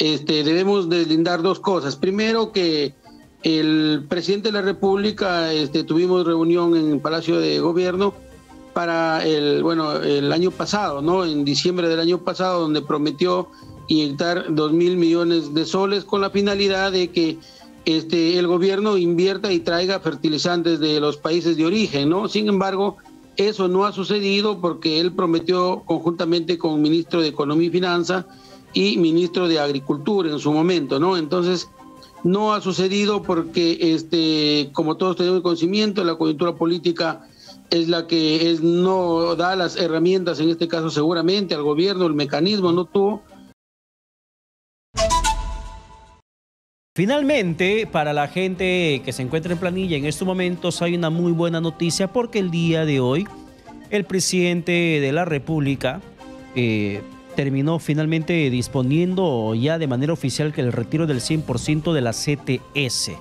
este, debemos deslindar dos cosas. Primero, que el presidente de la República, este, tuvimos reunión en el Palacio de Gobierno para el, bueno, el año pasado, ¿no? En diciembre del año pasado, donde prometió inyectar dos mil millones de soles con la finalidad de que este, el gobierno invierta y traiga fertilizantes de los países de origen, ¿no? Sin embargo, eso no ha sucedido porque él prometió conjuntamente con el ministro de Economía y Finanza y ministro de Agricultura en su momento, ¿no? Entonces, no ha sucedido porque, este, como todos tenemos conocimiento, la coyuntura política es la que es, no da las herramientas, en este caso seguramente al gobierno, el mecanismo no tuvo Finalmente, para la gente que se encuentra en planilla en estos momentos hay una muy buena noticia porque el día de hoy el presidente de la República eh, terminó finalmente disponiendo ya de manera oficial que el retiro del 100% de la CTS.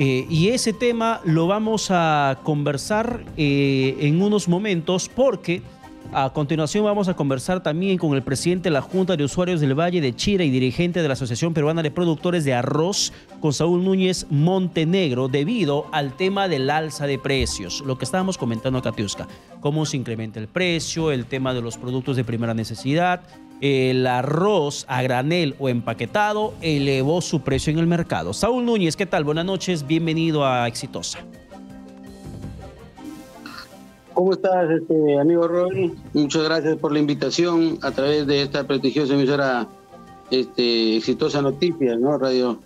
Eh, y ese tema lo vamos a conversar eh, en unos momentos porque... A continuación vamos a conversar también con el presidente de la Junta de Usuarios del Valle de Chira y dirigente de la Asociación Peruana de Productores de Arroz, con Saúl Núñez Montenegro, debido al tema del alza de precios, lo que estábamos comentando a Catiusca, cómo se incrementa el precio, el tema de los productos de primera necesidad, el arroz a granel o empaquetado elevó su precio en el mercado. Saúl Núñez, ¿qué tal? Buenas noches, bienvenido a Exitosa. ¿Cómo estás, este, amigo Roy? Muchas gracias por la invitación a través de esta prestigiosa emisora este, Exitosa Noticias, ¿no? Radio.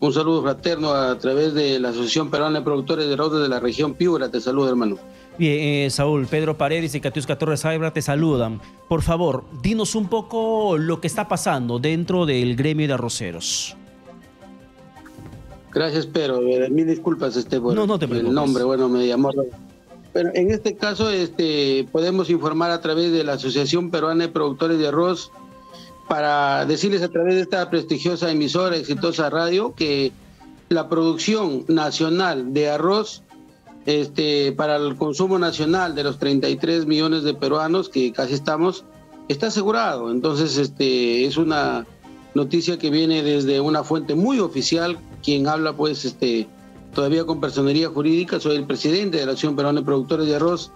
Un saludo fraterno a través de la Asociación Peruana de Productores de Rosas de la región Piura. Te saludo, hermano. Bien, eh, Saúl, Pedro Paredes y Catiusca Torres Saibra te saludan. Por favor, dinos un poco lo que está pasando dentro del gremio de arroceros. Gracias, Pedro. Mil disculpas este, por no, no te el nombre. Bueno, me llamó en este caso este, podemos informar a través de la Asociación Peruana de Productores de Arroz para decirles a través de esta prestigiosa emisora, exitosa radio, que la producción nacional de arroz este, para el consumo nacional de los 33 millones de peruanos, que casi estamos, está asegurado. Entonces, este, es una noticia que viene desde una fuente muy oficial, quien habla pues este, todavía con personería jurídica, soy el presidente de la Acción Peruana de Productores de Arroz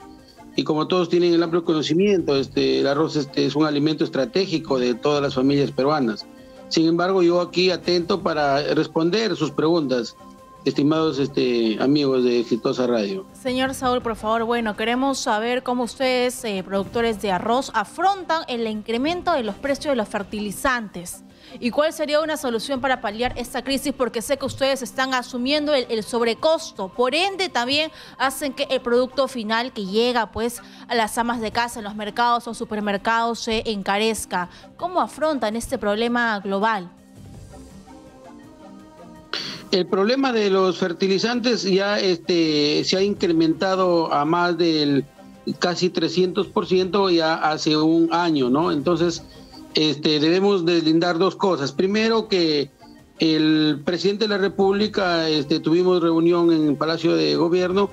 y como todos tienen el amplio conocimiento, este, el arroz este, es un alimento estratégico de todas las familias peruanas. Sin embargo, yo aquí atento para responder sus preguntas estimados este, amigos de Exitosa Radio. Señor Saúl, por favor, bueno, queremos saber cómo ustedes, eh, productores de arroz, afrontan el incremento de los precios de los fertilizantes. ¿Y cuál sería una solución para paliar esta crisis? Porque sé que ustedes están asumiendo el, sobrecosto. Por ende, también hacen que el producto final que llega pues a las amas de casa, en los mercados o supermercados, se encarezca. ¿Cómo afrontan este problema global? El problema de los fertilizantes ya este, se ha incrementado a más del casi 300% ya hace un año, ¿no? Entonces, este, debemos deslindar dos cosas. Primero, que el presidente de la República, este, tuvimos reunión en el Palacio de Gobierno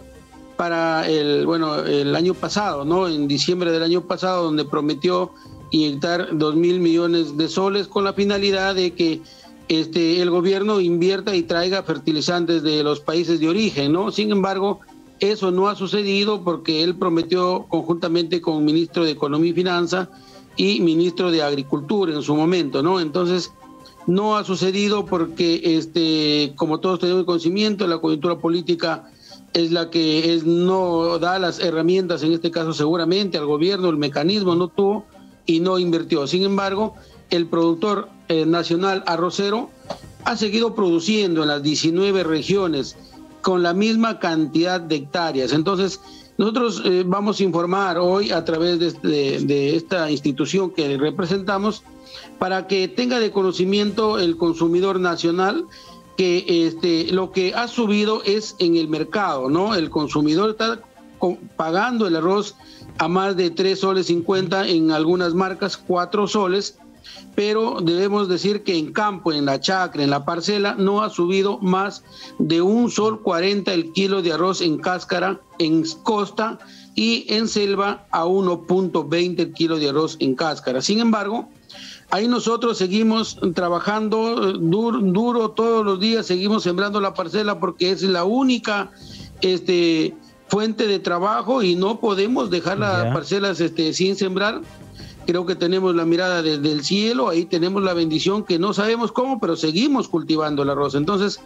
para el, bueno, el año pasado, ¿no? En diciembre del año pasado, donde prometió inyectar dos mil millones de soles con la finalidad de que este, el gobierno invierta y traiga fertilizantes de los países de origen, ¿no? Sin embargo, eso no ha sucedido porque él prometió conjuntamente con el ministro de Economía y Finanza y ministro de Agricultura en su momento, ¿no? Entonces, no ha sucedido porque, este, como todos tenemos conocimiento, la coyuntura política es la que es, no da las herramientas, en este caso seguramente al gobierno, el mecanismo no tuvo y no invirtió. Sin embargo, el productor eh, nacional arrocero ha seguido produciendo en las 19 regiones con la misma cantidad de hectáreas. Entonces, nosotros eh, vamos a informar hoy a través de, esta institución que representamos para que tenga de conocimiento el consumidor nacional que este, lo que ha subido es en el mercado, ¿no? El consumidor está pagando el arroz a más de 3 soles 50 en algunas marcas, 4 soles, pero debemos decir que en campo, en la chacra, en la parcela, no ha subido más de un sol 40 el kilo de arroz en cáscara en costa y en selva a 1.20 el kilo de arroz en cáscara. Sin embargo, Ahí nosotros seguimos trabajando duro, duro todos los días, seguimos sembrando la parcela porque es la única este, fuente de trabajo y no podemos dejar las parcelas este, sin sembrar. Creo que tenemos la mirada desde el cielo, ahí tenemos la bendición que no sabemos cómo, pero seguimos cultivando el arroz. Entonces,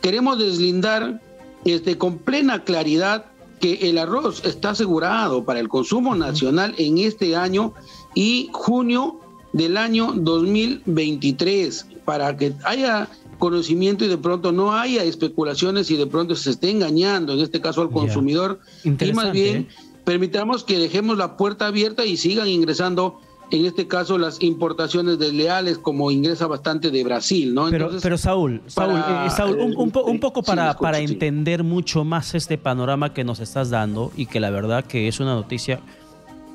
queremos deslindar este, con plena claridad que el arroz está asegurado para el consumo nacional en este año y junio del año 2023, para que haya conocimiento y de pronto no haya especulaciones y de pronto se esté engañando, en este caso al consumidor, y más bien ¿eh? Permitamos que dejemos la puerta abierta y sigan ingresando en este caso las importaciones desleales como ingresa bastante de Brasil, ¿no? Pero, pero Saúl, Saúl, eh, un, poco para, para entender mucho más este panorama que nos estás dando y que la verdad que es una noticia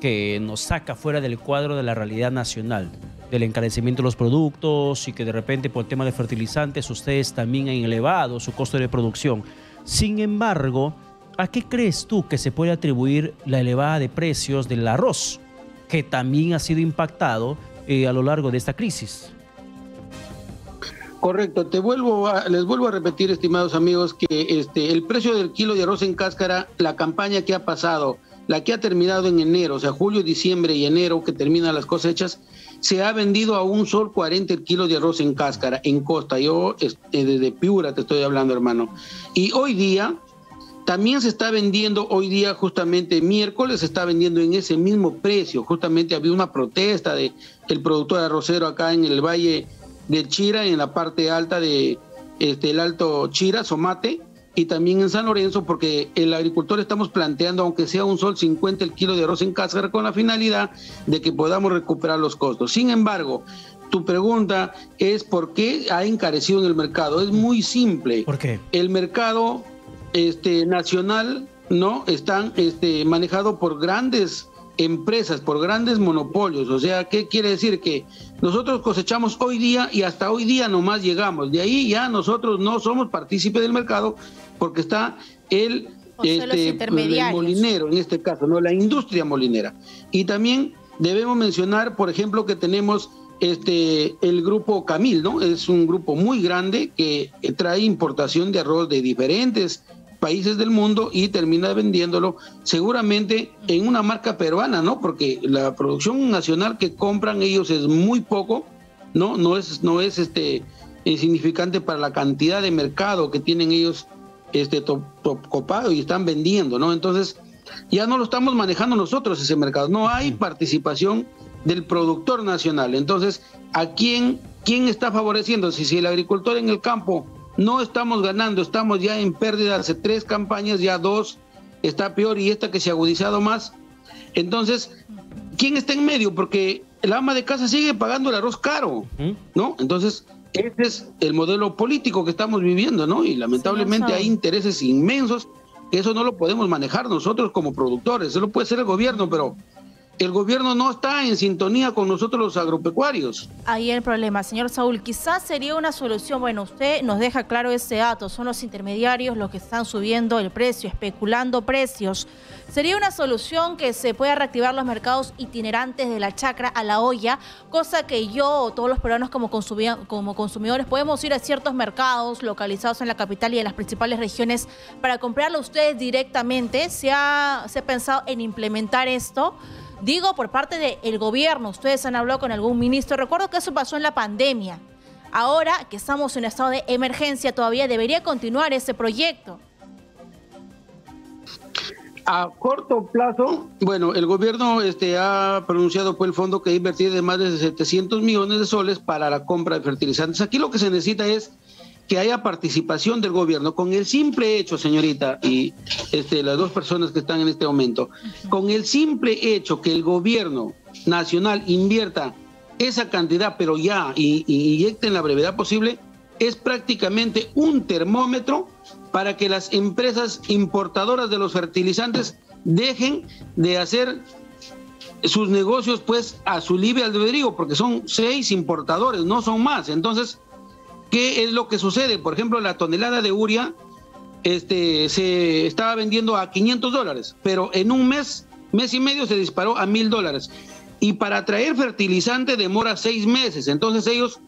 que nos saca fuera del cuadro de la realidad nacional, del encarecimiento de los productos y que de repente por el tema de fertilizantes ustedes también han elevado su costo de producción. Sin embargo, ¿a qué crees tú que se puede atribuir la elevada de precios del arroz, que también ha sido impactado eh, a lo largo de esta crisis? Correcto, te vuelvo les vuelvo a repetir, estimados amigos, que este, el precio del kilo de arroz en cáscara, la campaña que ha pasado, la que ha terminado en enero, o sea, julio, diciembre y enero, que terminan las cosechas, se ha vendido a un sol 40 el kilo de arroz en cáscara, en costa. Yo este, desde Piura te estoy hablando, hermano. Y hoy día, también se está vendiendo, hoy día justamente miércoles, se está vendiendo en ese mismo precio. Justamente había una protesta de el productor arrocero acá en el Valle de Chira, en la parte alta de este, el Alto Chira, Somate, y también en San Lorenzo, porque el agricultor estamos planteando, aunque sea un sol 50 el kilo de arroz en cáscara, con la finalidad de que podamos recuperar los costos. Sin embargo, tu pregunta es por qué ha encarecido en el mercado. Es muy simple. ¿Por qué? El mercado este, nacional no están este, manejado por grandes empresas, por grandes monopolios. O sea, ¿qué quiere decir? Que nosotros cosechamos hoy día y hasta hoy día nomás llegamos. De ahí ya nosotros no somos partícipes del mercado porque está el, este, el molinero, en este caso, no la industria molinera. Y también debemos mencionar, por ejemplo, que tenemos este el grupo Camil, ¿no? Es un grupo muy grande que trae importación de arroz de diferentes países del mundo y termina vendiéndolo seguramente en una marca peruana, ¿no? Porque la producción nacional que compran ellos es muy poco, ¿no? No es, no es este insignificante para la cantidad de mercado que tienen ellos este copado y están vendiendo, ¿no? Entonces, ya no lo estamos manejando nosotros ese mercado, no hay participación del productor nacional. Entonces, ¿a quién, quién está favoreciendo? Si, si el agricultor en el campo no estamos ganando, estamos ya en pérdida hace tres campañas, ya dos está peor y esta que se ha agudizado más. Entonces, ¿quién está en medio? Porque el ama de casa sigue pagando el arroz caro, ¿no? Entonces, ese es el modelo político que estamos viviendo, ¿no? Y lamentablemente hay intereses inmensos que eso no lo podemos manejar nosotros como productores, eso lo puede ser el gobierno, pero el gobierno no está en sintonía con nosotros los agropecuarios. Ahí el problema, señor Saúl. Quizás sería una solución, bueno, usted nos deja claro ese dato, son los intermediarios los que están subiendo el precio, especulando precios. Sería una solución que se pueda reactivar los mercados itinerantes de la chacra a la olla, cosa que yo o todos los peruanos como, como consumidores podemos ir a ciertos mercados localizados en la capital y en las principales regiones para comprarlo ustedes directamente. ¿Se ha, se ha pensado en implementar esto? Digo por parte del gobierno, ustedes han hablado con algún ministro, recuerdo que eso pasó en la pandemia. Ahora que estamos en estado de emergencia, todavía debería continuar ese proyecto. A corto plazo, bueno, el gobierno este, ha pronunciado por el fondo que invertir de más de 700 millones de soles para la compra de fertilizantes. Aquí lo que se necesita es que haya participación del gobierno con el simple hecho, señorita, y este, las dos personas que están en este momento, con el simple hecho que el gobierno nacional invierta esa cantidad, pero ya, y, y inyecte en la brevedad posible, es prácticamente un termómetro para que las empresas importadoras de los fertilizantes dejen de hacer sus negocios pues a su libre albedrío, porque son seis importadores, no son más. Entonces, ¿Qué es lo que sucede? Por ejemplo, la tonelada de uria este, se estaba vendiendo a 500 dólares, pero en un mes, mes y medio se disparó a 1000 dólares. y para traer fertilizante demora seis meses. Entonces ellos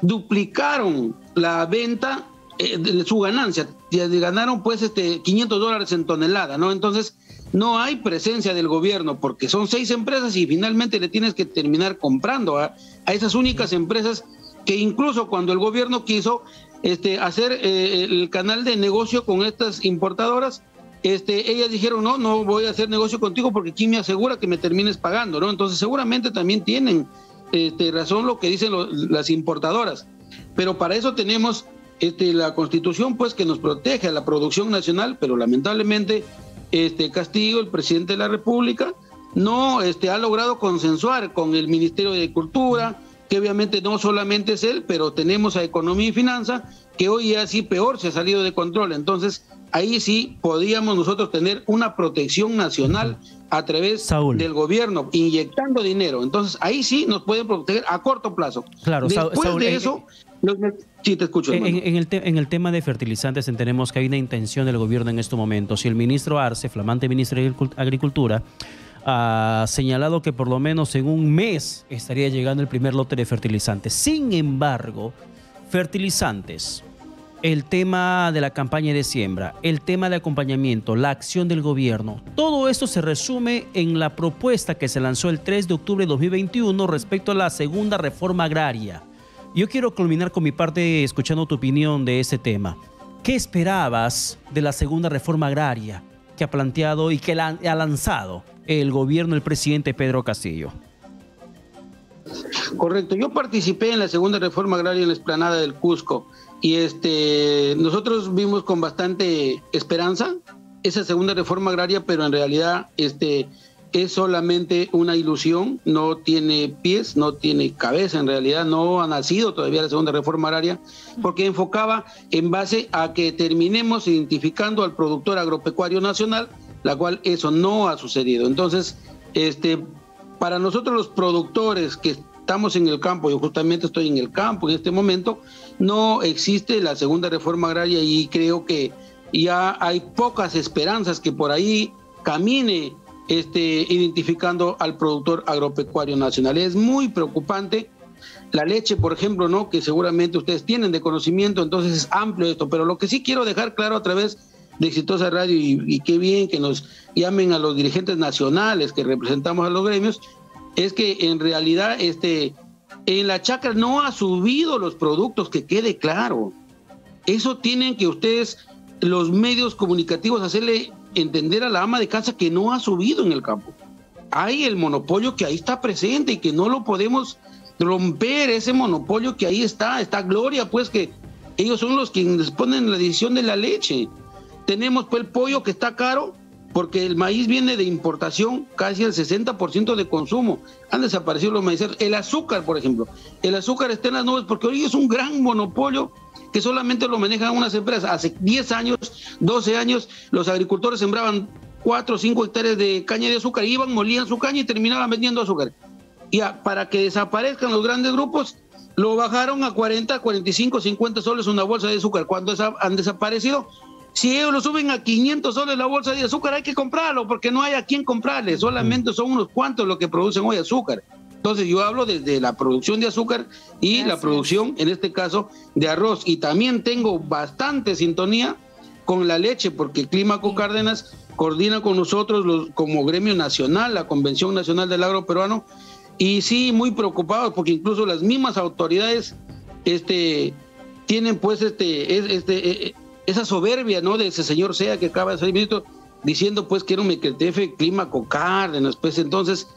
duplicaron la venta eh, de su ganancia, ganaron pues este 500 dólares en tonelada, ¿no? Entonces no hay presencia del gobierno porque son seis empresas y finalmente le tienes que terminar comprando a, esas únicas empresas que incluso cuando el gobierno quiso este, hacer eh, el canal de negocio con estas importadoras, este, ellas dijeron, no, no voy a hacer negocio contigo porque aquí me asegura que me termines pagando, ¿no? Entonces seguramente también tienen este, razón lo que dicen las importadoras, pero para eso tenemos este, la constitución pues que nos protege a la producción nacional, pero lamentablemente este Castillo, el presidente de la República, no este, ha logrado consensuar con el Ministerio de Cultura, que obviamente no solamente es él, pero tenemos a Economía y Finanza, que hoy ya sí peor se ha salido de control. Entonces, ahí sí podíamos nosotros tener una protección nacional a través del gobierno, inyectando dinero. Entonces, ahí sí nos pueden proteger a corto plazo. Claro, Después de eh, eso, sí, te escucho. En, el en, el tema de fertilizantes entendemos que hay una intención del gobierno en estos momentos. Si el ministro Arce, flamante ministro de Agricultura, ha señalado que por lo menos en un mes estaría llegando el primer lote de fertilizantes. Sin embargo, fertilizantes, el tema de la campaña de siembra, el tema de acompañamiento, la acción del gobierno, todo esto se resume en la propuesta que se lanzó el 3 de octubre de 2021 respecto a la segunda reforma agraria. Yo quiero culminar con mi parte escuchando tu opinión de ese tema. ¿Qué esperabas de la segunda reforma agraria que ha planteado y que ha lanzado el gobierno del presidente Pedro Castillo? Correcto, yo participé en la segunda reforma agraria en la explanada del Cusco y este nosotros vimos con bastante esperanza esa segunda reforma agraria, pero en realidad este es solamente una ilusión, no tiene pies, no tiene cabeza, en realidad no ha nacido todavía la segunda reforma agraria, porque enfocaba en base a que terminemos identificando al productor agropecuario nacional, la cual eso no ha sucedido. Entonces, este, para nosotros los productores que estamos en el campo, yo justamente estoy en el campo en este momento, no existe la segunda reforma agraria y creo que ya hay pocas esperanzas que por ahí camine este, identificando al productor agropecuario nacional. Es muy preocupante. La leche, por ejemplo, ¿no? que seguramente ustedes tienen de conocimiento, entonces es amplio esto, pero lo que sí quiero dejar claro a través de Exitosa Radio y, y qué bien que nos llamen a los dirigentes nacionales que representamos a los gremios, es que en realidad este, en la chacra no ha subido los productos, que quede claro. Eso tienen que ustedes, los medios comunicativos, hacerle entender a la ama de casa que no ha subido en el campo. Hay el monopolio que ahí está presente y que no lo podemos romper, ese monopolio que ahí está. Está Gloria, pues que ellos son los que ponen la decisión de la leche. Tenemos pues el pollo que está caro, porque el maíz viene de importación, casi el 60% de consumo. Han desaparecido los maíces. El azúcar, por ejemplo. El azúcar está en las nubes porque hoy es un gran monopolio que solamente lo manejan unas empresas. Hace 10 años, 12 años, los agricultores sembraban 4 o 5 hectáreas de caña de azúcar, iban, molían su caña y terminaban vendiendo azúcar. Y para que desaparezcan los grandes grupos, lo bajaron a 40, 45, 50 soles una bolsa de azúcar. Cuando han desaparecido, si ellos lo suben a 500 soles la bolsa de azúcar, hay que comprarlo porque no hay a quién comprarle. Solamente son unos cuantos los que producen hoy azúcar. Entonces yo hablo desde la producción de azúcar y la producción, en este caso, de arroz. Y también tengo bastante sintonía con la leche porque Clímaco Cárdenas coordina con nosotros los, como gremio nacional, la Convención Nacional del Agro Peruano. Y sí, muy preocupados porque incluso las mismas autoridades este, tienen pues este, este, eh, esa soberbia, ¿no? De ese señor Sea que acaba de salir ministro diciendo pues que era un mequetefe clima Cárdenas, pues entonces,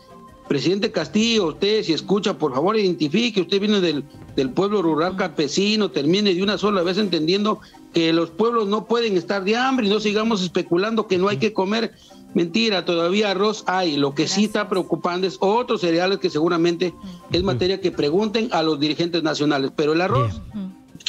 presidente Castillo, usted si escucha, por favor identifique, usted viene del, del pueblo rural campesino, termine de una sola vez entendiendo que los pueblos no pueden estar de hambre y no sigamos especulando que no hay que comer. Mentira, todavía arroz hay. Lo que sí está preocupando es otros cereales que seguramente es materia que pregunten a los dirigentes nacionales. Pero el arroz,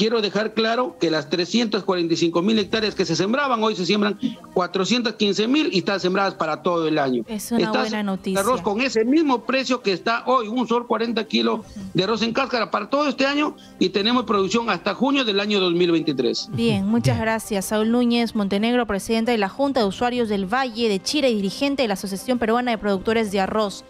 quiero dejar claro que las 345 mil hectáreas que se sembraban, hoy se siembran 415 mil y están sembradas para todo el año. Es una buena noticia. Arroz con ese mismo precio que está hoy, un sol 40 kilos de arroz en cáscara para todo este año y tenemos producción hasta junio del año 2023. Bien, muchas gracias. Saúl Núñez Montenegro, presidente de la Junta de Usuarios del Valle de Chile y dirigente de la Asociación Peruana de Productores de Arroz.